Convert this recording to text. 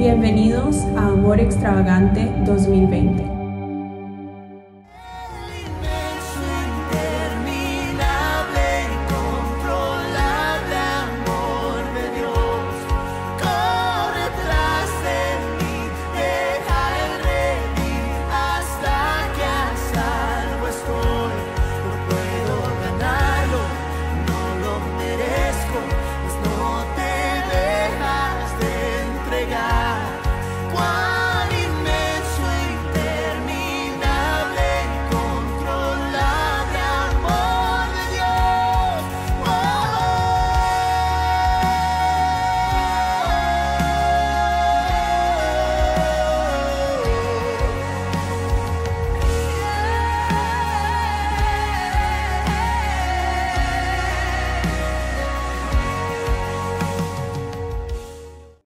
Bienvenidos a Amor Extravagante 2020.